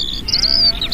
Thank hum. you.